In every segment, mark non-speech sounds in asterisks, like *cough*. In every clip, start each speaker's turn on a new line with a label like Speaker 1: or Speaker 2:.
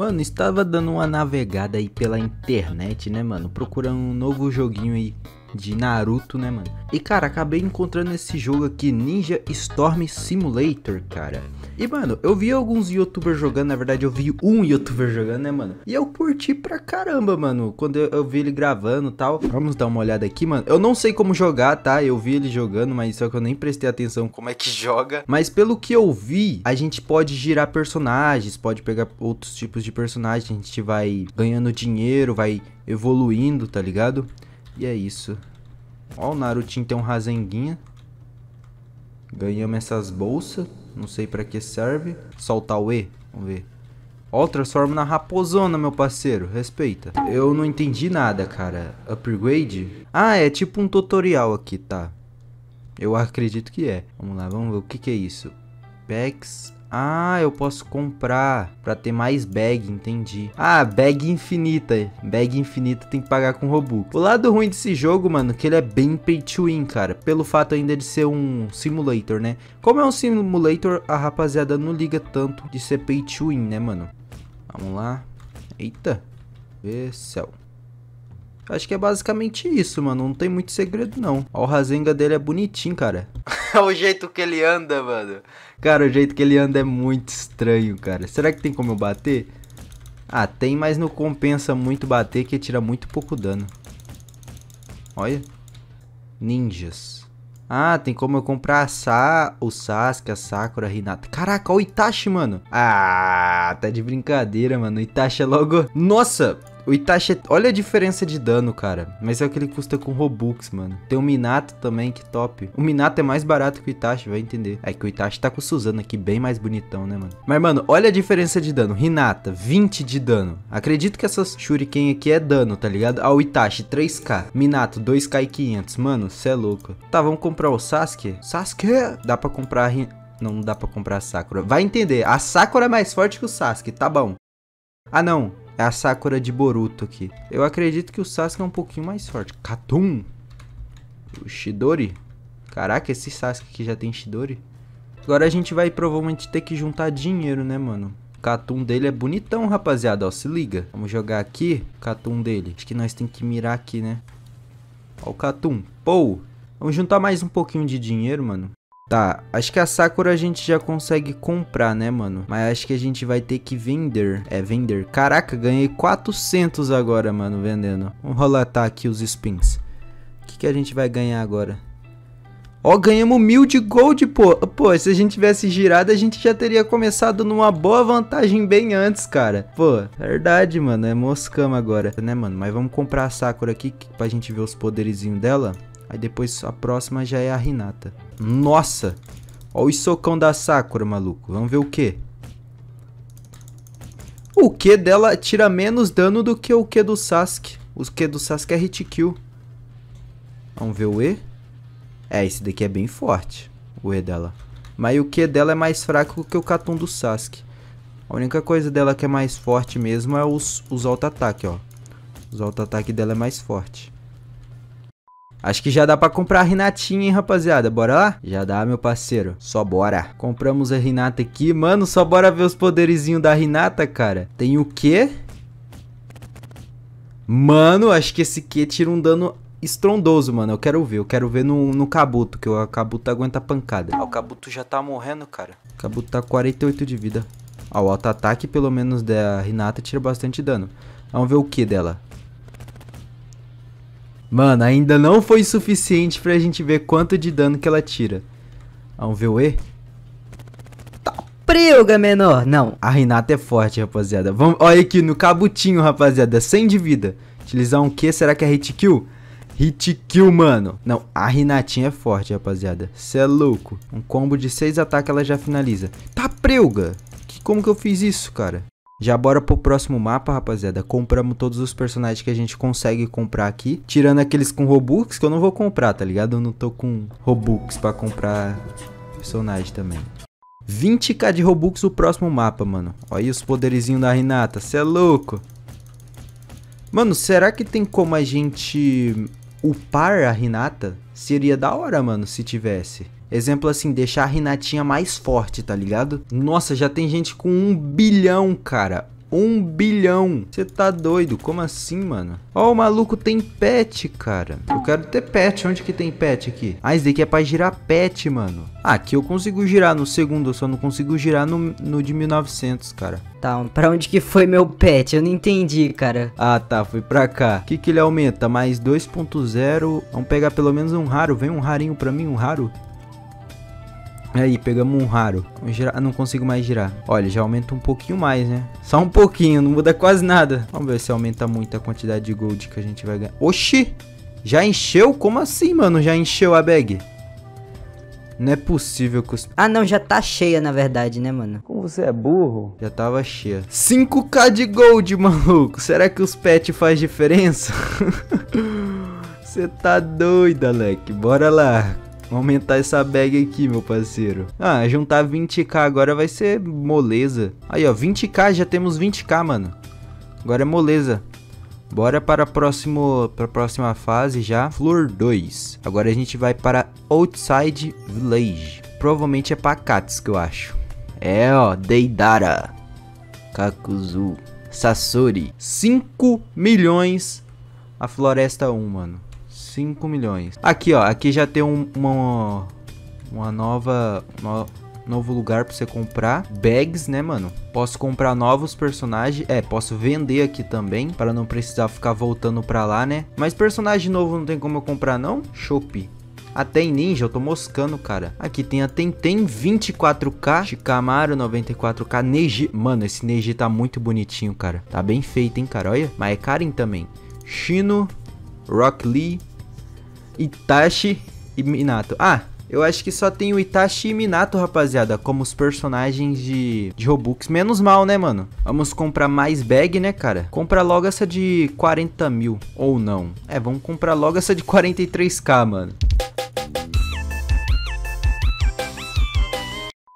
Speaker 1: Mano, estava dando uma navegada aí pela internet, né, mano? Procurando um novo joguinho aí de Naruto, né, mano? E, cara, acabei encontrando esse jogo aqui, Ninja Storm Simulator, cara. E, mano, eu vi alguns youtubers jogando, na verdade eu vi um youtuber jogando, né, mano? E eu curti pra caramba, mano, quando eu, eu vi ele gravando e tal. Vamos dar uma olhada aqui, mano. Eu não sei como jogar, tá? Eu vi ele jogando, mas só que eu nem prestei atenção como é que *laughs* joga. Mas pelo que eu vi, a gente pode girar personagens, pode pegar outros tipos de personagens, a gente vai ganhando dinheiro, vai evoluindo, tá ligado? E é isso. Ó, o Narutinho tem um Rasenguinha. Ganhamos essas bolsas. Não sei pra que serve. Soltar o E. Vamos ver. Ó, transforma na raposona, meu parceiro. Respeita. Eu não entendi nada, cara. Upgrade? Ah, é tipo um tutorial aqui, tá. Eu acredito que é. Vamos lá, vamos ver o que, que é isso. Packs ah, eu posso comprar pra ter mais bag, entendi. Ah, bag infinita. Bag infinita tem que pagar com Robux. O lado ruim desse jogo, mano, é que ele é bem pay to win, cara. Pelo fato ainda de ser um simulator, né? Como é um simulator, a rapaziada não liga tanto de ser pay to win, né, mano? Vamos lá. Eita. Vê céu. Acho que é basicamente isso, mano. Não tem muito segredo, não. Ó, o Rasenga dele é bonitinho, cara. *laughs* o jeito que ele anda, mano. Cara, o jeito que ele anda é muito estranho, cara. Será que tem como eu bater? Ah, tem, mas não compensa muito bater, que tira muito pouco dano. Olha. Ninjas. Ah, tem como eu comprar a Sa o Sasuke, a Sakura, a Hinata. Caraca, olha o Itachi, mano. Ah, tá de brincadeira, mano. O Itachi é logo... Nossa, o Itachi, olha a diferença de dano, cara. Mas é o que ele custa com Robux, mano. Tem o Minato também, que top. O Minato é mais barato que o Itachi, vai entender. É que o Itachi tá com o Suzano aqui, bem mais bonitão, né, mano? Mas, mano, olha a diferença de dano. Hinata, 20 de dano. Acredito que essas Shuriken aqui é dano, tá ligado? Ah, o Itachi, 3k. Minato, 2k e 500. Mano, cê é louco. Tá, vamos comprar o Sasuke? Sasuke! Dá pra comprar... Não, não dá pra comprar a Sakura. Vai entender. A Sakura é mais forte que o Sasuke, tá bom. Ah, não. É a Sakura de Boruto aqui. Eu acredito que o Sasuke é um pouquinho mais forte. Katum. O Shidori. Caraca, esse Sasuke aqui já tem Shidori. Agora a gente vai provavelmente ter que juntar dinheiro, né, mano? O Katum dele é bonitão, rapaziada. Ó, se liga. Vamos jogar aqui o Katum dele. Acho que nós tem que mirar aqui, né? Ó o Katum. Pô! Vamos juntar mais um pouquinho de dinheiro, mano. Tá, acho que a Sakura a gente já consegue comprar, né, mano? Mas acho que a gente vai ter que vender. É, vender. Caraca, ganhei 400 agora, mano, vendendo. Vamos roletar aqui os spins. O que, que a gente vai ganhar agora? Ó, ganhamos mil de gold, pô. Pô, se a gente tivesse girado, a gente já teria começado numa boa vantagem bem antes, cara. Pô, verdade, mano. É moscama agora, né, mano? Mas vamos comprar a Sakura aqui pra gente ver os poderizinhos dela. Aí depois a próxima já é a Hinata. Nossa! Olha o socão da Sakura, maluco. Vamos ver o que. O que dela tira menos dano do que o que do Sasuke. O que do Sasuke é hit kill. Vamos ver o E. É, esse daqui é bem forte. O E dela. Mas o que dela é mais fraco que o Katum do Sasuke. A única coisa dela que é mais forte mesmo é os, os auto-ataque, ó. Os auto-ataque dela é mais forte. Acho que já dá pra comprar a Renatinha, hein, rapaziada? Bora lá? Já dá, meu parceiro. Só bora. Compramos a Renata aqui. Mano, só bora ver os poderizinhos da Renata, cara. Tem o quê? Mano, acho que esse Q tira um dano estrondoso, mano. Eu quero ver. Eu quero ver no, no Kabuto, que o Kabuto aguenta pancada. Ah, o Kabuto já tá morrendo, cara. O Kabuto tá 48 de vida. Ah, o auto-ataque, pelo menos, da Renata tira bastante dano. Vamos ver o que dela. Mano, ainda não foi suficiente pra gente ver quanto de dano que ela tira. Vamos ver o E? Tá preuga, menor. Não, a Renata é forte, rapaziada. Vamos, olha aqui no cabutinho, rapaziada. 100 de vida. Utilizar um Q, será que é hit kill? Hit kill, mano. Não, a Renatinha é forte, rapaziada. Cê é louco. Um combo de 6 ataques ela já finaliza. Tá preuga. Que, como que eu fiz isso, cara? Já bora pro próximo mapa, rapaziada. Compramos todos os personagens que a gente consegue comprar aqui. Tirando aqueles com Robux, que eu não vou comprar, tá ligado? Eu não tô com Robux pra comprar personagem também. 20k de Robux o próximo mapa, mano. Olha os poderizinhos da Renata. Cê é louco. Mano, será que tem como a gente upar a Renata? Seria da hora, mano, se tivesse. Exemplo assim, deixar a Renatinha mais forte, tá ligado? Nossa, já tem gente com um bilhão, cara. Um bilhão. Você tá doido? Como assim, mano? Ó, o maluco tem pet, cara. Eu quero ter pet. Onde que tem pet aqui? Ah, esse daqui é pra girar pet, mano. Ah, aqui eu consigo girar no segundo, eu só não consigo girar no, no de 1900, cara.
Speaker 2: Tá, pra onde que foi meu pet? Eu não entendi, cara.
Speaker 1: Ah, tá, foi pra cá. O que que ele aumenta? Mais 2.0. Vamos pegar pelo menos um raro. Vem um rarinho pra mim, um raro. Aí, pegamos um raro. Girar, não consigo mais girar. Olha, já aumenta um pouquinho mais, né? Só um pouquinho, não muda quase nada. Vamos ver se aumenta muito a quantidade de gold que a gente vai ganhar. Oxi! Já encheu? Como assim, mano? Já encheu a bag? Não é possível que os...
Speaker 2: Ah, não, já tá cheia, na verdade, né, mano?
Speaker 1: Como você é burro? Já tava cheia. 5k de gold, *laughs* maluco. Será que os pets faz diferença? *laughs* Você tá doido, Alec. Bora lá. Vamos aumentar essa bag aqui, meu parceiro. Ah, juntar 20k agora vai ser moleza. Aí, ó, 20k, já temos 20k, mano. Agora é moleza. Bora para, próximo, para a próxima fase já. Flor 2. Agora a gente vai para Outside Village. Provavelmente é Pacats que eu acho. É, ó, Deidara. Kakuzu. Sasori. 5 milhões a Floresta 1, mano. 5 milhões. Aqui, ó. Aqui já tem um, uma, uma nova... No, novo lugar pra você comprar bags, né, mano? Posso comprar novos personagens. É, posso vender aqui também, para não precisar ficar voltando pra lá, né? Mas personagem novo não tem como eu comprar, não? Shopee. Até em Ninja, eu tô moscando, cara. Aqui tem a Tentem 24k, Shikamaru 94k, Neji. Mano, esse Neji tá muito bonitinho, cara. Tá bem feito, hein, cara. Olha. Mas é Karen também. Shino, Rock Lee, Itachi e Minato. Ah, eu acho que só tem o Itachi e Minato, rapaziada, como os personagens de, de Robux. Menos mal, né, mano? Vamos comprar mais bag, né, cara? Compra logo essa de 40 mil. Ou não. É, vamos comprar logo essa de 43k, mano.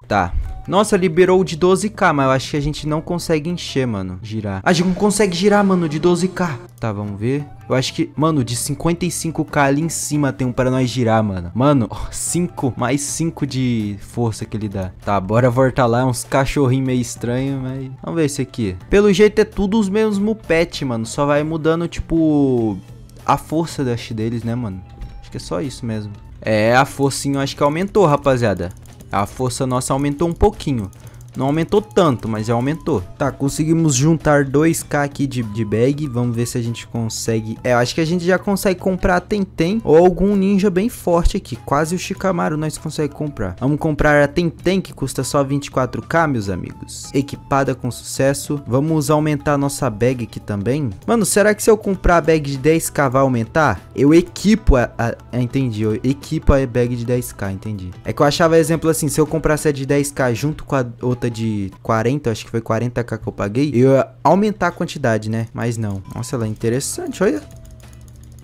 Speaker 1: Tá, nossa, liberou de 12k, mas eu acho que a gente não consegue encher, mano. Girar. A gente não consegue girar, mano, de 12k. Tá, vamos ver. Eu acho que, mano, de 55k ali em cima tem um pra nós girar, mano. Mano, *laughs* 5, mais 5 de força que ele dá. Tá, bora voltar lá. Uns cachorrinhos meio estranhos, mas... Vamos ver esse aqui. Pelo jeito é tudo os mesmos pet, mano. Só vai mudando, tipo... A força dash deles, né, mano? Acho que é só isso mesmo. É, a forcinha eu acho que aumentou, rapaziada. A força nossa aumentou um pouquinho. Não aumentou tanto, mas já aumentou. Tá, conseguimos juntar 2k aqui de, de bag. Vamos ver se a gente consegue... É, acho que a gente já consegue comprar a Tenten ou algum ninja bem forte aqui. Quase o Shikamaru nós conseguimos comprar. Vamos comprar a Tenten, que custa só 24k, meus amigos. Equipada com sucesso. Vamos aumentar a nossa bag aqui também. Mano, será que se eu comprar a bag de 10k vai aumentar? Eu equipo a... a é, entendi, eu equipo a bag de 10k, entendi. É que eu achava exemplo assim, se eu comprasse a de 10k junto com a outra de 40, acho que foi 40k que eu paguei, eu ia aumentar a quantidade, né? Mas não. Nossa, ela é interessante, olha.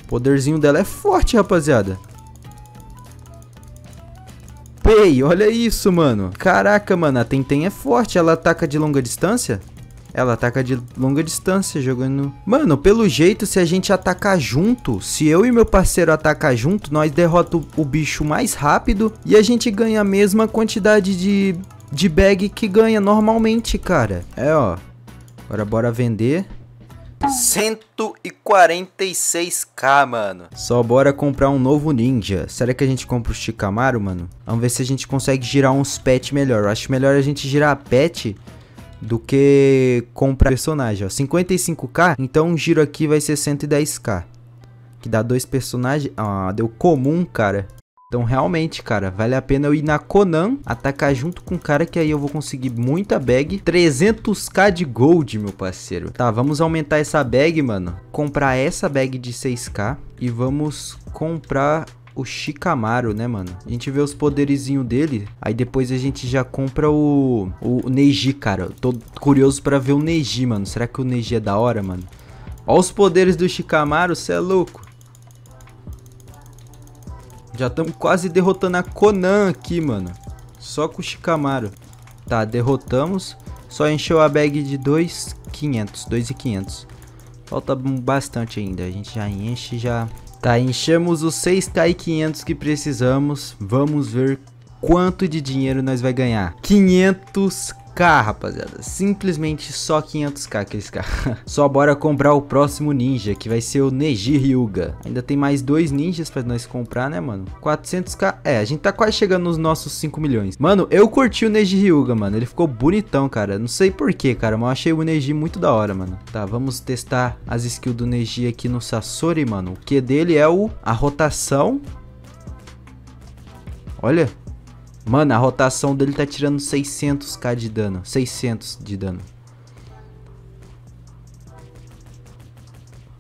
Speaker 1: O poderzinho dela é forte, rapaziada. Pei, olha isso, mano. Caraca, mano, a Tenten é forte. Ela ataca de longa distância? Ela ataca de longa distância, jogando... Mano, pelo jeito, se a gente atacar junto, se eu e meu parceiro atacar junto, nós derrota o bicho mais rápido e a gente ganha a mesma quantidade de de bag que ganha normalmente, cara. É, ó. Agora bora vender. 146k, mano. Só bora comprar um novo ninja. Será que a gente compra o Shikamaru, mano? Vamos ver se a gente consegue girar uns pet melhor. Eu acho melhor a gente girar pet do que comprar personagem, ó. 55k, então um giro aqui vai ser 110k. Que dá dois personagens. Ah, deu comum, cara. Então, realmente, cara, vale a pena eu ir na Conan, atacar junto com o cara, que aí eu vou conseguir muita bag. 300k de gold, meu parceiro. Tá, vamos aumentar essa bag, mano. Comprar essa bag de 6k. E vamos comprar o Shikamaru, né, mano? A gente vê os poderizinhos dele, aí depois a gente já compra o, o Neji, cara. Tô curioso pra ver o Neji, mano. Será que o Neji é da hora, mano? Olha os poderes do Shikamaru, cê é louco. Já estamos quase derrotando a Conan aqui, mano. Só com o Shikamaru. Tá, derrotamos. Só encheu a bag de 2,500. 2,500. Falta bastante ainda. A gente já enche, já... Tá, enchemos os 6k e 500 que precisamos. Vamos ver quanto de dinheiro nós vai ganhar. 500k, 500k, rapaziada. Simplesmente só 500k aqueles caras. *laughs* só bora comprar o próximo ninja, que vai ser o Neji Ryuga. Ainda tem mais dois ninjas pra nós comprar, né, mano? 400k. É, a gente tá quase chegando nos nossos 5 milhões. Mano, eu curti o Neji Ryuga, mano. Ele ficou bonitão, cara. Não sei porquê, cara, mas eu achei o Neji muito da hora, mano. Tá, vamos testar as skills do Neji aqui no Sasori, mano. O que dele é o a rotação. Olha, Mano, a rotação dele tá tirando 600k de dano. 600 de dano.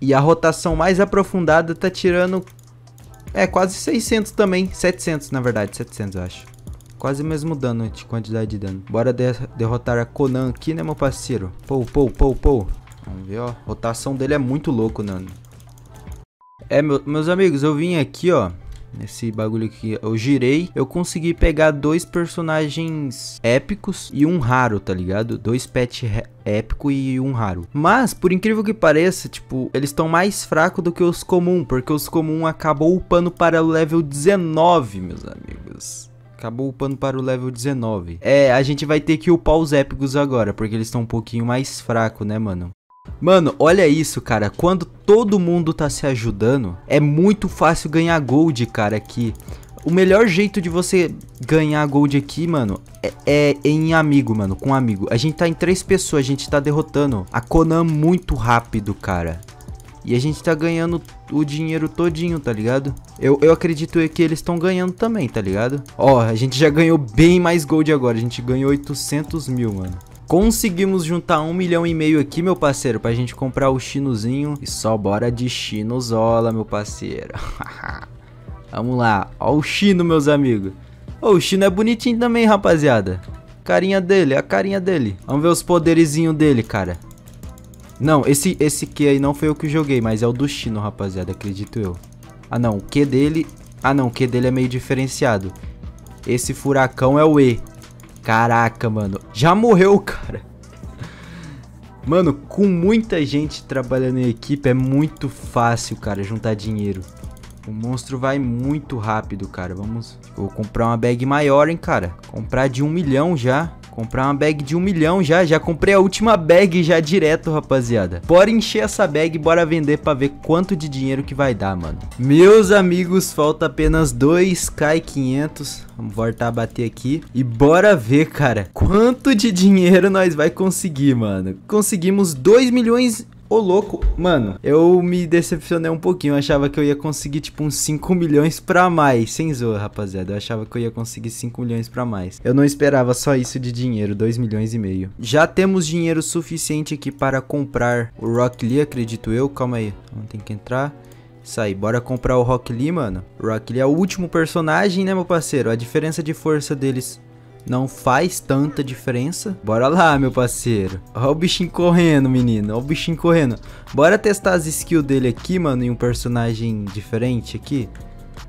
Speaker 1: E a rotação mais aprofundada tá tirando... É, quase 600 também. 700, na verdade. 700, eu acho. Quase mesmo dano de quantidade de dano. Bora de derrotar a Conan aqui, né, meu parceiro? Pou, pou, pou, pou. Vamos ver, ó. Rotação dele é muito louco, Nano. É, meu, meus amigos, eu vim aqui, ó nesse bagulho aqui. Eu girei, eu consegui pegar dois personagens épicos e um raro, tá ligado? Dois pet épico e um raro. Mas, por incrível que pareça, tipo, eles estão mais fracos do que os comum, porque os comum acabou upando para o level 19, meus amigos. Acabou upando para o level 19. É, a gente vai ter que upar os épicos agora, porque eles estão um pouquinho mais fracos, né, mano? Mano, olha isso, cara. Quando todo mundo tá se ajudando, é muito fácil ganhar gold, cara, aqui. O melhor jeito de você ganhar gold aqui, mano, é, é, em amigo, mano, com amigo. A gente tá em três pessoas, a gente tá derrotando a Conan muito rápido, cara. E a gente tá ganhando o dinheiro todinho, tá ligado? Eu, eu acredito que eles estão ganhando também, tá ligado? Ó, a gente já ganhou bem mais gold agora. A gente ganhou 800 mil, mano. Conseguimos juntar um milhão e meio aqui, meu parceiro, pra gente comprar o chinozinho. E só bora de chinozola, meu parceiro. *laughs* Vamos lá. Ó o chino, meus amigos. Oh, o chino é bonitinho também, rapaziada. Carinha dele, a carinha dele. Vamos ver os poderizinhos dele, cara. Não, esse, esse Q aí não foi eu que joguei, mas é o do chino, rapaziada, acredito eu. Ah, não, o Q dele... Ah, não, o Q dele é meio diferenciado. Esse furacão é o E. Caraca, mano. Já morreu cara. Mano, com muita gente trabalhando em equipe é muito fácil, cara, juntar dinheiro. O monstro vai muito rápido, cara. Vamos... Vou comprar uma bag maior, hein, cara. Comprar de um milhão já. Comprar uma bag de um milhão já. Já comprei a última bag já direto, rapaziada. Bora encher essa bag e bora vender pra ver quanto de dinheiro que vai dar, mano. Meus amigos, falta apenas 2k e 500. Vamos voltar a bater aqui. E bora ver, cara, quanto de dinheiro nós vai conseguir, mano. Conseguimos 2 milhões Ô, louco, mano, eu me decepcionei um pouquinho. Eu achava que eu ia conseguir, tipo, uns 5 milhões pra mais. Sem zoa, rapaziada. Eu achava que eu ia conseguir 5 milhões pra mais. Eu não esperava só isso de dinheiro, 2 milhões e meio. Já temos dinheiro suficiente aqui para comprar o Rock Lee, acredito eu. Calma aí, tem que entrar. Isso aí, bora comprar o Rock Lee, mano. O Rock Lee é o último personagem, né, meu parceiro? A diferença de força deles não faz tanta diferença. Bora lá, meu parceiro. Olha o bichinho correndo, menino. Olha o bichinho correndo. Bora testar as skills dele aqui, mano, em um personagem diferente aqui.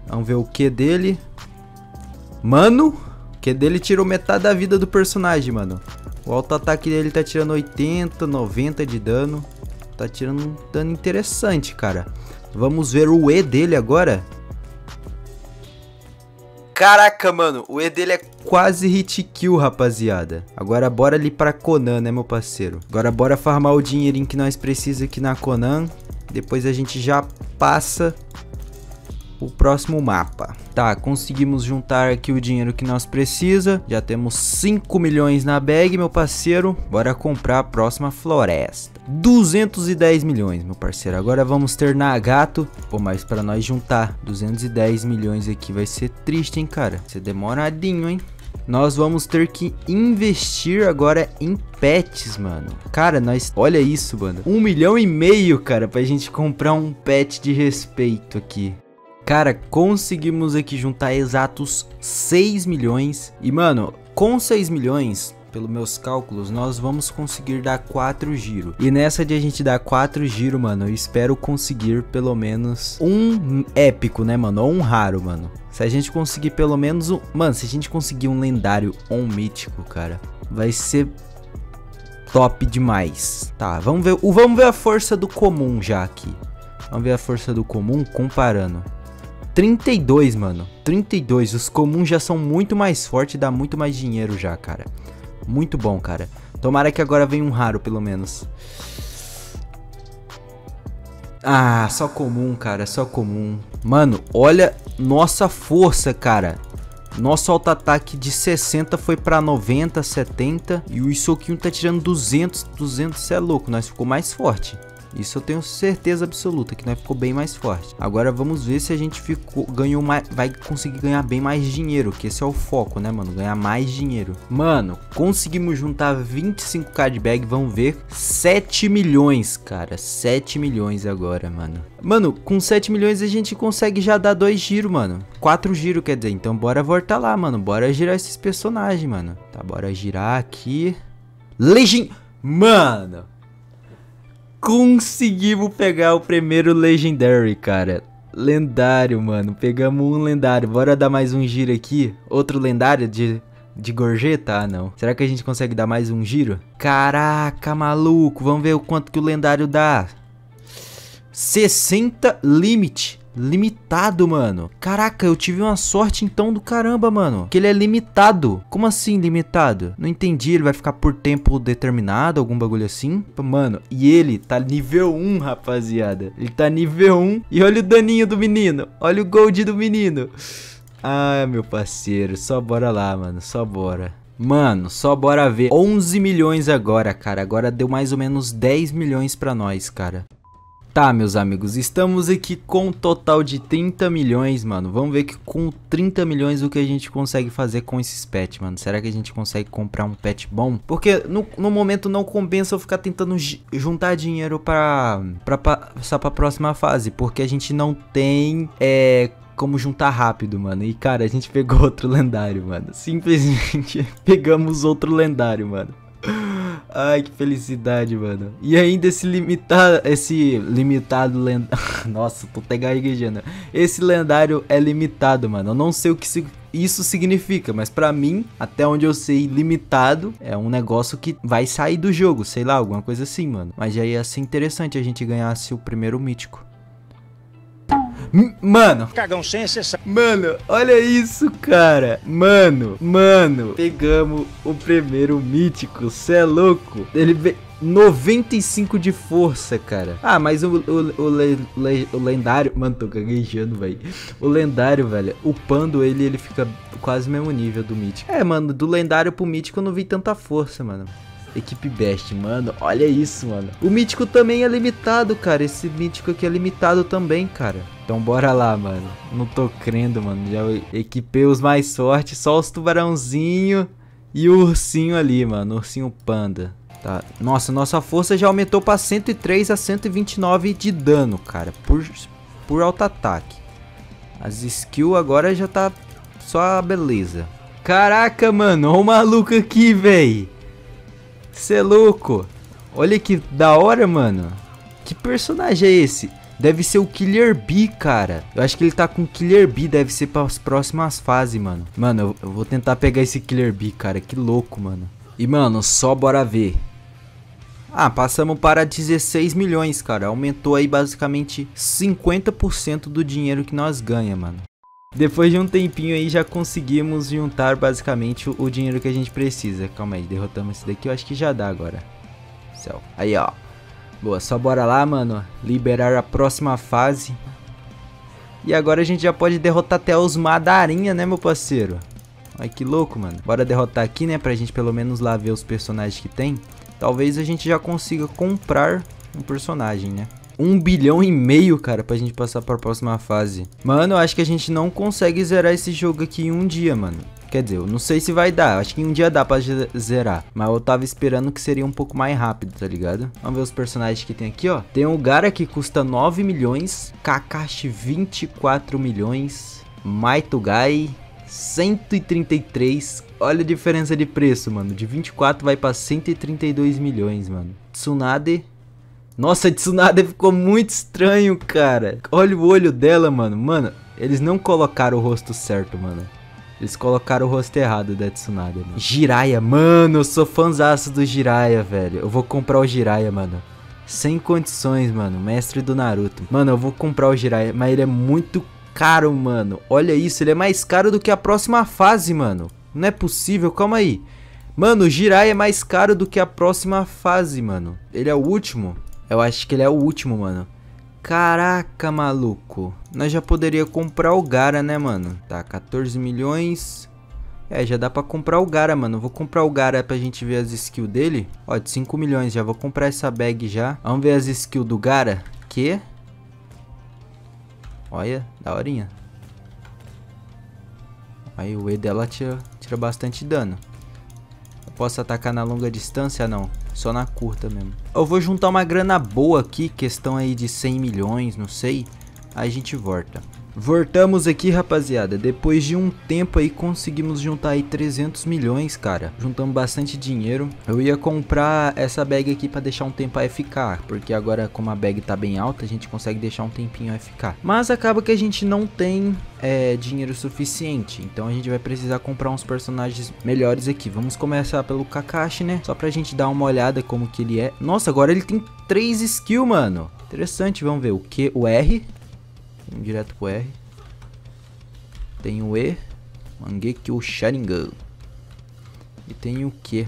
Speaker 1: Vamos ver o que dele. Mano, o que dele tirou metade da vida do personagem, mano. O auto-ataque dele tá tirando 80, 90 de dano. Tá tirando um dano interessante, cara. Vamos ver o E dele agora. Caraca, mano, o E dele é quase hit kill, rapaziada. Agora bora ali pra Conan, né, meu parceiro? Agora bora farmar o dinheirinho que nós precisamos aqui na Conan. Depois a gente já passa o próximo mapa. Tá, conseguimos juntar aqui o dinheiro que nós precisa. Já temos 5 milhões na bag, meu parceiro. Bora comprar a próxima floresta. 210 milhões, meu parceiro. Agora vamos ter Nagato. Pô, mas para nós juntar 210 milhões aqui vai ser triste, hein, cara? Vai ser demoradinho, hein? Nós vamos ter que investir agora em pets, mano. Cara, nós... Olha isso, mano. Um milhão e meio, cara, pra gente comprar um pet de respeito aqui. Cara, conseguimos aqui juntar exatos 6 milhões. E, mano, com 6 milhões, pelos meus cálculos, nós vamos conseguir dar 4 giros. E nessa de a gente dar 4 giros, mano, eu espero conseguir pelo menos um épico, né, mano? Ou um raro, mano. Se a gente conseguir pelo menos um... Mano, se a gente conseguir um lendário ou um mítico, cara, vai ser top demais. Tá, vamos ver, vamos ver a força do comum já aqui. Vamos ver a força do comum comparando. 32, mano. 32. Os comuns já são muito mais fortes e dá muito mais dinheiro já, cara. Muito bom, cara. Tomara que agora venha um raro, pelo menos. Ah, só comum, cara, só comum. Mano, olha nossa força, cara. Nosso auto-ataque de 60 foi pra 90, 70. E o Isoquinho tá tirando 200, 200, cê é louco. Nós ficou mais forte. Isso eu tenho certeza absoluta que nós ficou bem mais forte. Agora vamos ver se a gente ficou ganhou mais, vai conseguir ganhar bem mais dinheiro, que esse é o foco, né, mano? Ganhar mais dinheiro. Mano, conseguimos juntar 25 card bag, vamos ver 7 milhões, cara. 7 milhões agora, mano. Mano, com 7 milhões a gente consegue já dar dois giros, mano. Quatro giros, quer dizer. Então bora voltar lá, mano. Bora girar esses personagens, mano. Tá, bora girar aqui. Legend... Mano, conseguimos pegar o primeiro Legendary, cara. Lendário, mano. Pegamos um lendário. Bora dar mais um giro aqui. Outro lendário de, de gorjeta? Ah, não. Será que a gente consegue dar mais um giro? Caraca, maluco. Vamos ver o quanto que o lendário dá. 60 limite limitado, mano. Caraca, eu tive uma sorte então do caramba, mano. Que ele é limitado. Como assim limitado? Não entendi. Ele vai ficar por tempo determinado, algum bagulho assim? Mano, e ele tá nível 1, rapaziada. Ele tá nível 1. E olha o daninho do menino. Olha o gold do menino. Ah, meu parceiro. Só bora lá, mano. Só bora. Mano, só bora ver. 11 milhões agora, cara. Agora deu mais ou menos 10 milhões pra nós, cara. Tá, meus amigos, estamos aqui com um total de 30 milhões, mano. Vamos ver que com 30 milhões o que a gente consegue fazer com esses pets, mano. Será que a gente consegue comprar um pet bom? Porque no, no momento não compensa eu ficar tentando juntar dinheiro pra, pra passar pra próxima fase. Porque a gente não tem, é, como juntar rápido, mano. E, cara, a gente pegou *laughs* outro lendário, mano. Simplesmente *laughs* pegamos outro lendário, mano. Ai, que felicidade, mano. E ainda esse limitado, esse limitado lendário. *laughs* Nossa, tô até gaguejando. Esse lendário é limitado, mano. Eu não sei o que isso significa, mas para mim, até onde eu sei, limitado é um negócio que vai sair do jogo, sei lá, alguma coisa assim, mano. Mas já ia ser interessante a gente ganhasse o primeiro mítico. Mano. Cagão sem exceção. Mano, olha isso, cara. Mano, mano. Pegamos o primeiro mítico. Cê é louco. Ele veio. 95 de força, cara. Ah, mas o, o, o, le, le, o lendário. Mano, tô gaguejando, velho. O lendário, velho. Upando ele, ele fica quase mesmo nível do mítico. É, mano, do lendário pro mítico eu não vi tanta força, mano. Equipe Best, mano, olha isso, mano. O mítico também é limitado, cara. Esse mítico aqui é limitado também, cara. Então bora lá, mano. Não tô crendo, mano. Já equipei os mais sorte, só os tubarãozinho e o ursinho ali, mano. O ursinho panda. Tá. Nossa, nossa força já aumentou pra 103 a 129 de dano, cara. Por, por alto ataque. As skills agora já tá só a beleza. Caraca, mano. Olha o maluco aqui, véi. Cê é louco. Olha que da hora, mano. Que personagem é esse? Deve ser o Killer Bee, cara. Eu acho que ele tá com Killer Bee, deve ser para as próximas fases, mano. Mano, eu, vou tentar pegar esse Killer Bee, cara. Que louco, mano. E, mano, só bora ver. Ah, passamos para 16 milhões, cara. Aumentou aí basicamente 50% do dinheiro que nós ganha, mano. Depois de um tempinho aí já conseguimos juntar basicamente o, dinheiro que a gente precisa. Calma aí, derrotamos esse daqui, eu acho que já dá agora. Céu. Aí, ó. Boa, só bora lá, mano. Liberar a próxima fase. E agora a gente já pode derrotar até os Madarinha, né, meu parceiro? Olha que louco, mano. Bora derrotar aqui, né, pra gente pelo menos lá ver os personagens que tem. Talvez a gente já consiga comprar um personagem, né? Um bilhão e meio, cara, pra gente passar pra próxima fase. Mano, eu acho que a gente não consegue zerar esse jogo aqui em um dia, mano. Quer dizer, eu não sei se vai dar. Acho que um dia dá pra zerar. Mas eu tava esperando que seria um pouco mais rápido, tá ligado? Vamos ver os personagens que tem aqui, ó. Tem o Gara que custa 9 milhões. Kakashi 24 milhões. Maitugai 133. Olha a diferença de preço, mano. De 24 vai pra 132 milhões, mano. Tsunade nossa, a Tsunade ficou muito estranho, cara. Olha o olho dela, mano. Mano, eles não colocaram o rosto certo, mano. Eles colocaram o rosto errado da Tsunade, mano. Jiraiya, mano, eu sou fãzaço do Jiraiya, velho. Eu vou comprar o Jiraiya, mano. Sem condições, mano. Mestre do Naruto. Mano, eu vou comprar o Jiraiya, mas ele é muito caro, mano. Olha isso, ele é mais caro do que a próxima fase, mano. Não é possível, calma aí. Mano, o Jirai é mais caro do que a próxima fase, mano. Ele é o último? Eu acho que ele é o último, mano. Caraca, maluco. Nós já poderia comprar o Gara, né, mano? Tá, 14 milhões. É, já dá pra comprar o Gara, mano. Vou comprar o Gara pra gente ver as skills dele. Ó, de 5 milhões. Já vou comprar essa bag já. Vamos ver as skills do Gara. Que? Olha, daorinha. Aí o E dela tira, tira bastante dano. Eu posso atacar na longa distância? Não. Só na curta mesmo. Eu vou juntar uma grana boa aqui. Questão aí de 100 milhões, não sei. Aí a gente volta. Voltamos aqui, rapaziada. Depois de um tempo aí, conseguimos juntar aí 300 milhões, cara. Juntamos bastante dinheiro. Eu ia comprar essa bag aqui pra deixar um tempo a ficar. Porque agora, como a bag tá bem alta, a gente consegue deixar um tempinho a ficar. Mas acaba que a gente não tem é, dinheiro suficiente. Então a gente vai precisar comprar uns personagens melhores aqui. Vamos começar pelo Kakashi, né? Só pra gente dar uma olhada como que ele é. Nossa, agora ele tem 3 skills, mano. Interessante, vamos ver. O que? O R direto pro R. Tem o E. Mangekyo Sharingan. E tem o Q.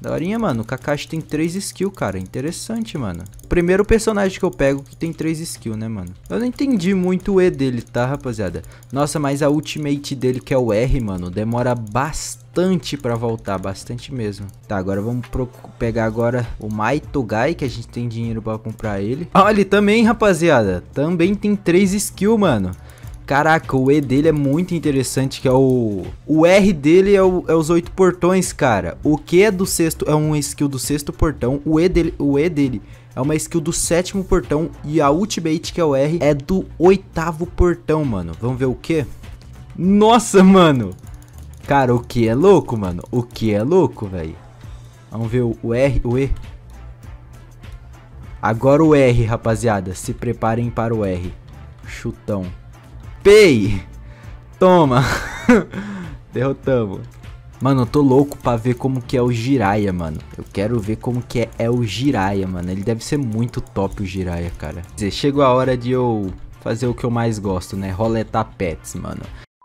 Speaker 1: Daorinha, mano. O Kakashi tem 3 skills, cara. Interessante, mano. Primeiro personagem que eu pego que tem 3 skills, né, mano? Eu não entendi muito o E dele, tá, rapaziada? Nossa, mas a ultimate dele, que é o R, mano, demora bastante pra voltar. Bastante mesmo. Tá, agora vamos pegar agora o Maito Gai, que a gente tem dinheiro pra comprar ele. Olha, também, rapaziada. Também tem 3 skills, mano. Caraca, o E dele é muito interessante, que é o... O R dele é, o, é os oito portões, cara. O Q é do sexto, é um skill do sexto portão. O E dele, o E dele é uma skill do sétimo portão. E a Ultimate, que é o R, é do oitavo portão, mano. Vamos ver o que? Nossa, mano. Cara, o que é louco, mano? O que é louco, velho? Vamos ver o R, o E. Agora o R, rapaziada. Se preparem para o R. Chutão. Pei! Toma! *laughs* Derrotamos. Mano, eu tô louco pra ver como que é o Jiraiya, mano. Eu quero ver como que é, é o Jiraiya, mano. Ele deve ser muito top o Jiraiya, cara. Quer dizer, chegou a hora de eu fazer o que eu mais gosto, né? Roletar pets, mano.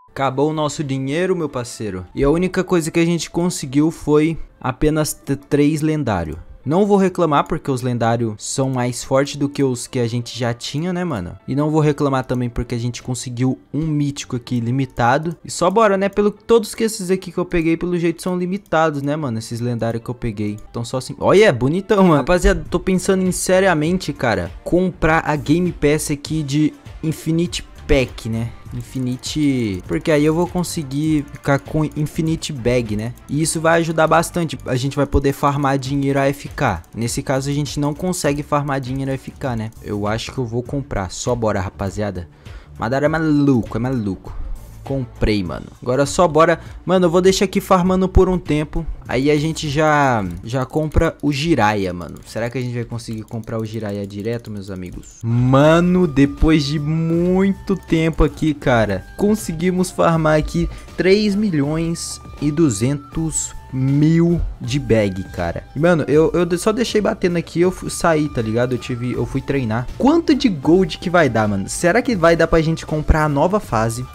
Speaker 1: Acabou o nosso dinheiro, meu parceiro. E a única coisa que a gente conseguiu foi apenas três lendários. Não vou reclamar porque os lendários são mais fortes do que os que a gente já tinha, né, mano? E não vou reclamar também porque a gente conseguiu um mítico aqui limitado. E só bora, né? Pelo todos que esses aqui que eu peguei, pelo jeito são limitados, né, mano? Esses lendários que eu peguei. Então só assim... Olha, é bonitão, mano. Rapaziada, tô pensando em seriamente, cara, comprar a Game Pass aqui de Infinite Pack, né? Infinite... Porque aí eu vou conseguir ficar com Infinite Bag, né? E isso vai ajudar bastante. A gente vai poder farmar dinheiro AFK. Nesse caso a gente não consegue farmar dinheiro AFK, né? Eu acho que eu vou comprar. Só bora, rapaziada. Madara é maluco, é maluco. Comprei, mano. Agora só bora... Mano, eu vou deixar aqui farmando por um tempo. Aí a gente já já compra o Jiraiya, mano. Será que a gente vai conseguir comprar o Jiraiya direto, meus amigos? Mano, depois de muito tempo aqui, cara, conseguimos farmar aqui 3 milhões e 200 mil de bag, cara. Mano, eu, eu só deixei batendo aqui eu fui, saí, tá ligado? Eu tive, eu fui treinar. Quanto de gold que vai dar, mano? Será que vai dar pra gente comprar a nova fase?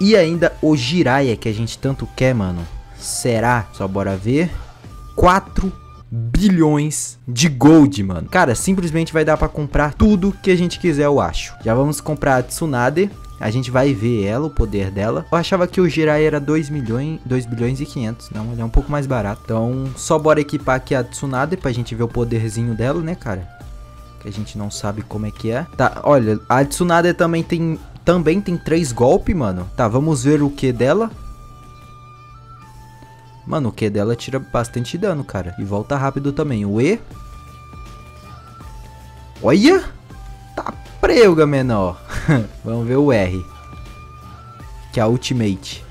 Speaker 1: E ainda o Jiraiya que a gente tanto quer, mano. Será? Só bora ver. 4 bilhões de gold, mano. Cara, simplesmente vai dar pra comprar tudo que a gente quiser, eu acho. Já vamos comprar a Tsunade. A gente vai ver ela, o poder dela. Eu achava que o Jiraiya era 2 milhões, 2 bilhões e 500. Não, ele é um pouco mais barato. Então, só bora equipar aqui a Tsunade pra gente ver o poderzinho dela, né, cara? Que a gente não sabe como é que é. Tá, olha, a Tsunade também tem também tem três golpes, mano. Tá, vamos ver o que dela. Mano, o que dela tira bastante dano, cara. E volta rápido também. O E. Olha! Tá preuga, menor. *laughs* vamos ver o R. Que é a ultimate.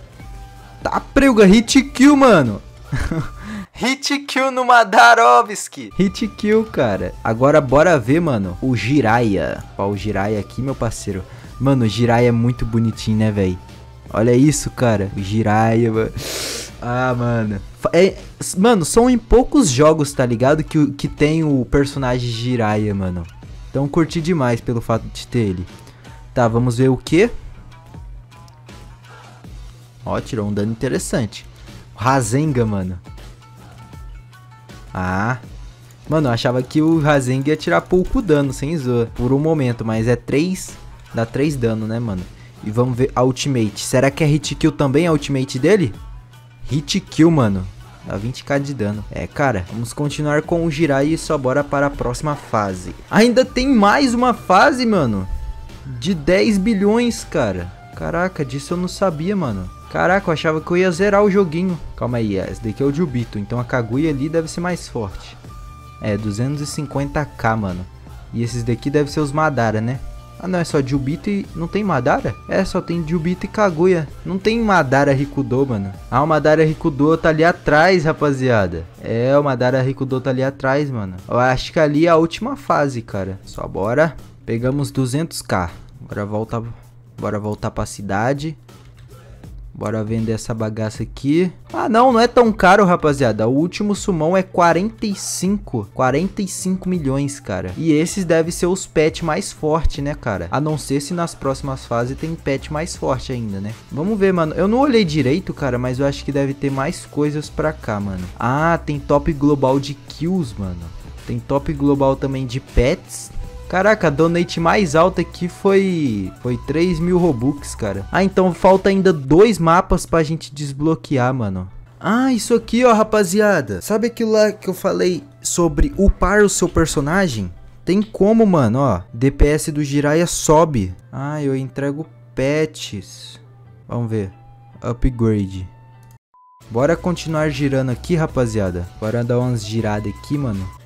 Speaker 1: Tá preuga, hit kill, mano. *laughs* Hit kill no Madarovski. Hit kill, cara. Agora bora ver, mano, o Jiraiya. Ó, o Jiraiya aqui, meu parceiro. Mano, o Jiraiya é muito bonitinho, né, velho? Olha isso, cara. O Jiraiya, mano. Ah, mano. É, mano, são em poucos jogos, tá ligado? Que, que tem o personagem Jiraiya, mano. Então curti demais pelo fato de ter ele. Tá, vamos ver o que. Ó, tirou um dano interessante. Rasenga, mano. Ah. Mano, eu achava que o Rasenga ia tirar pouco dano, sem zoa. Por um momento, mas é 3. Dá 3 dano, né, mano? E vamos ver a ultimate. Será que a hit kill também é a ultimate dele? Hit kill, mano. Dá 20k de dano. É, cara, vamos continuar com o Jirai e só bora para a próxima fase. Ainda tem mais uma fase, mano. De 10 bilhões, cara. Caraca, disso eu não sabia, mano. Caraca, eu achava que eu ia zerar o joguinho. Calma aí, esse daqui é o Jubito. Então a Kaguya ali deve ser mais forte. É, 250k, mano. E esses daqui devem ser os Madara, né? Ah, não, é só Jubito e... Não tem Madara? É, só tem Jubito e Kaguya. Não tem Madara Rikudo, mano. Ah, o Madara Rikudo tá ali atrás, rapaziada. É, o Madara Rikudo tá ali atrás, mano. Eu acho que ali é a última fase, cara. Só bora. Pegamos 200k. Bora voltar... Bora voltar pra cidade. Bora vender essa bagaça aqui. Ah, não, não é tão caro, rapaziada. O último sumão é 45. 45 milhões, cara. E esses devem ser os pets mais fortes, né, cara? A não ser se nas próximas fases tem pet mais forte ainda, né? Vamos ver, mano. Eu não olhei direito, cara, mas eu acho que deve ter mais coisas pra cá, mano. Ah, tem top global de kills, mano. Tem top global também de pets. Caraca, a donate mais alta aqui foi foi 3 mil Robux, cara. Ah, então falta ainda dois mapas pra gente desbloquear, mano. Ah, isso aqui, ó, rapaziada. Sabe aquilo lá que eu falei sobre upar o seu personagem? Tem como, mano, ó. DPS do Jiraiya sobe. Ah, eu entrego pets. Vamos ver. Upgrade. Bora continuar girando aqui, rapaziada. Bora dar umas giradas aqui, mano.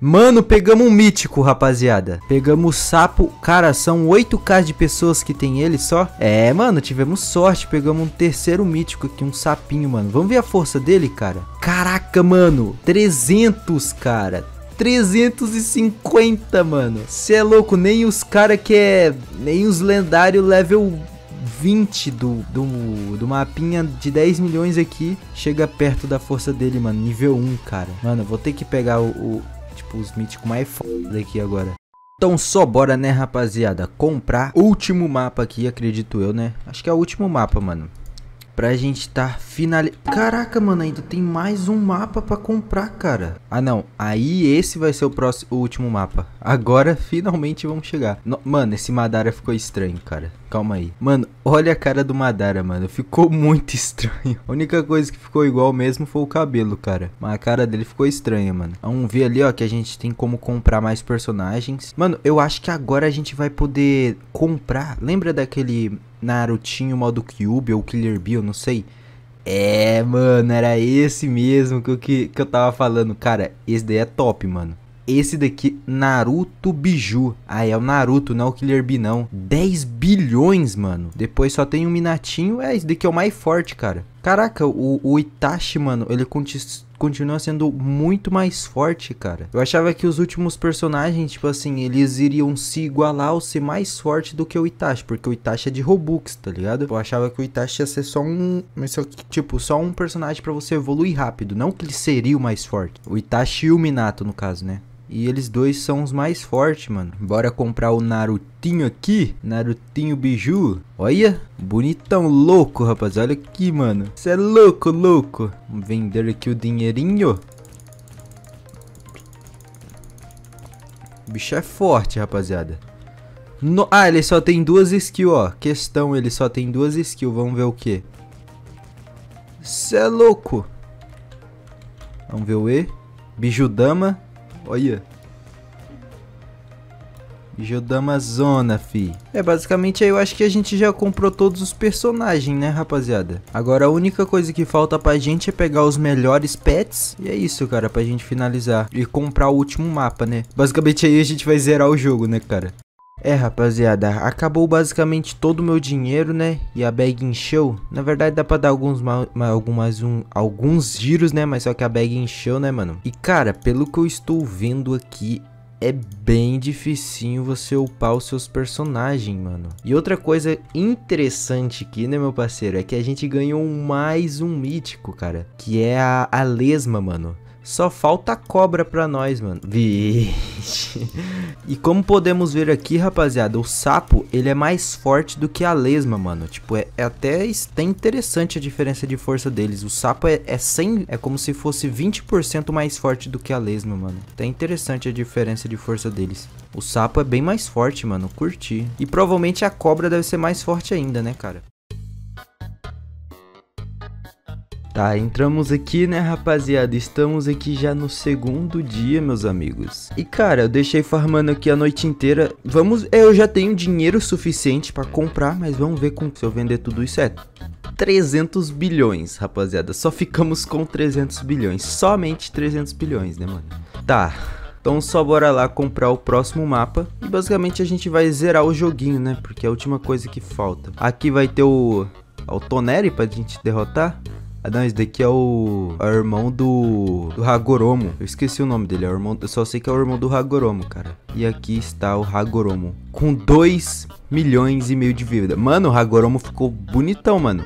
Speaker 1: Mano, pegamos um mítico, rapaziada. Pegamos sapo. Cara, são 8k de pessoas que tem ele só. É, mano, tivemos sorte. Pegamos um terceiro mítico aqui, um sapinho, mano. Vamos ver a força dele, cara. Caraca, mano. 300, cara. 350, mano. Cê é louco, nem os cara que é... Nem os lendários level 20 do, do, do mapinha de 10 milhões aqui chega perto da força dele, mano. Nível 1, cara. Mano, vou ter que pegar o, o os míticos mais foda aqui agora. Então só bora, né, rapaziada, comprar último mapa aqui, acredito eu, né? Acho que é o último mapa, mano. Pra gente tá finalizando. Caraca, mano, ainda tem mais um mapa pra comprar, cara. Ah, não. Aí esse vai ser o próximo, o último mapa. Agora, *laughs* finalmente, vamos chegar. No... Mano, esse Madara ficou estranho, cara. Calma aí. Mano, olha a cara do Madara, mano. Ficou *laughs* muito estranho. A única coisa que ficou igual mesmo foi o cabelo, cara. Mas a cara dele ficou estranha, mano. Vamos ver ali, ó, que a gente tem como comprar mais personagens. Mano, eu acho que agora a gente vai poder comprar. Lembra daquele Narutinho modo Cube ou Killer eu não sei. É, mano, era esse mesmo que eu, que, que eu tava falando. Cara, esse daí é top, mano. Esse daqui, Naruto Biju. Ah, é o Naruto, não é o Killer Bee, não. 10 bilhões, mano. Depois só tem um Minatinho. É, esse daqui é o mais forte, cara. Caraca, o, o Itachi, mano, ele continua sendo muito mais forte, cara. Eu achava que os últimos personagens, tipo assim, eles iriam se igualar ou ser mais forte do que o Itachi, porque o Itachi é de Robux, tá ligado? Eu achava que o Itachi ia ser só um, tipo, só um personagem para você evoluir rápido, não que ele seria o mais forte. O Itachi e o Minato, no caso, né? E eles dois são os mais fortes, mano. Bora comprar o Narutinho aqui. Narutinho Biju. Olha, bonitão, louco, rapaz. Olha aqui, mano. Você é louco, louco. Vamos vender aqui o dinheirinho. O bicho é forte, rapaziada. No... Ah, ele só tem duas skills, ó. Questão, ele só tem duas skills. Vamos ver o que. Você é louco. Vamos ver o E. Bijudama. Olha. Jodama Zona, fi. É, basicamente aí eu acho que a gente já comprou todos os personagens, né, rapaziada? Agora a única coisa que falta pra gente é pegar os melhores pets. E é isso, cara, pra gente finalizar. E comprar o último mapa, né? Basicamente aí a gente vai zerar o jogo, né, cara? É, rapaziada, acabou basicamente todo o meu dinheiro, né? E a bag encheu. Na verdade, dá pra dar alguns, algumas, um, alguns giros, né? Mas só que a bag encheu, né, mano? E, cara, pelo que eu estou vendo aqui, é bem dificinho você upar os seus personagens, mano. E outra coisa interessante aqui, né, meu parceiro, é que a gente ganhou mais um mítico, cara. Que é a, a lesma, mano. Só falta cobra pra nós, mano. Vixe. E como podemos ver aqui, rapaziada, o sapo, ele é mais forte do que a lesma, mano. Tipo, é, é até, até interessante a diferença de força deles. O sapo é, é 100, é como se fosse 20% mais forte do que a lesma, mano. Até interessante a diferença de força deles. O sapo é bem mais forte, mano. Curti. E provavelmente a cobra deve ser mais forte ainda, né, cara? Tá, entramos aqui, né, rapaziada? Estamos aqui já no segundo dia, meus amigos. E, cara, eu deixei farmando aqui a noite inteira. Vamos... É, eu já tenho dinheiro suficiente pra comprar, mas vamos ver com... se eu vender tudo isso. É 300 bilhões, rapaziada. Só ficamos com 300 bilhões. Somente 300 bilhões, né, mano? Tá. Então só bora lá comprar o próximo mapa e basicamente a gente vai zerar o joguinho, né? Porque é a última coisa que falta. Aqui vai ter o, o Toneri pra gente derrotar. Ah, não, esse daqui é o, é o irmão do, do Hagoromo. Eu esqueci o nome dele, é o irmão, eu só sei que é o irmão do Hagoromo, cara. E aqui está o Hagoromo, com 2 milhões e meio de vida. Mano, o Hagoromo ficou bonitão, mano.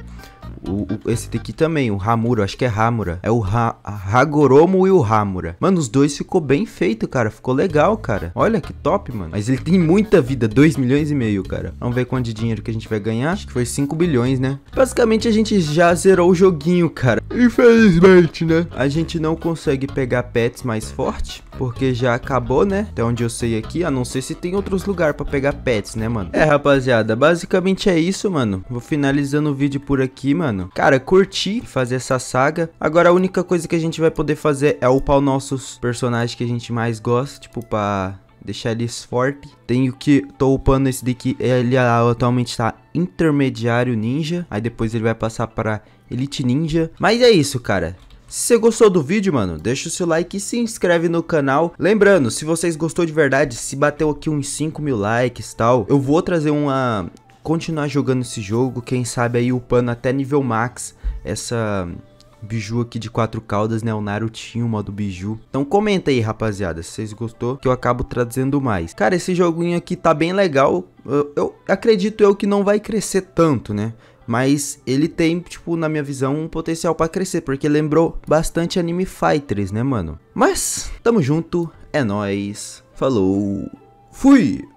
Speaker 1: O, o, esse daqui também, o Hamura, acho que é Hamura. É o ha Hagoromo e o Hamura. Mano, os dois ficou bem feito, cara. Ficou legal, cara. Olha que top, mano. Mas ele tem muita vida, 2 milhões e meio, cara. Vamos ver quanto de dinheiro que a gente vai ganhar. Acho que foi 5 bilhões, né? Basicamente, a gente já zerou o joguinho, cara. Infelizmente, né? A gente não consegue pegar pets mais forte. Porque já acabou, né? Até onde eu sei aqui. A não ser se tem outros lugares pra pegar pets, né, mano? É, rapaziada. Basicamente é isso, mano. Vou finalizando o vídeo por aqui, mano mano. Cara, curti fazer essa saga. Agora a única coisa que a gente vai poder fazer é upar os nossos personagens que a gente mais gosta, tipo, pra deixar eles fortes. Tenho que, tô upando esse daqui, ele atualmente tá intermediário ninja, aí depois ele vai passar para elite ninja. Mas é isso, cara. Se você gostou do vídeo, mano, deixa o seu like e se inscreve no canal. Lembrando, se vocês gostou de verdade, se bateu aqui uns 5 mil likes e tal, eu vou trazer uma continuar jogando esse jogo, quem sabe aí upando até nível max essa biju aqui de quatro caudas, né? O Narutinho, modo biju. Então comenta aí, rapaziada, se vocês gostou, que eu acabo trazendo mais. Cara, esse joguinho aqui tá bem legal. Eu, eu acredito eu que não vai crescer tanto, né? Mas ele tem, tipo, na minha visão, um potencial para crescer, porque lembrou bastante Anime Fighters, né, mano? Mas, tamo junto, é nóis, falou, fui!